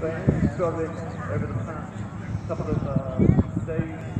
been struggling over the past couple of uh, days,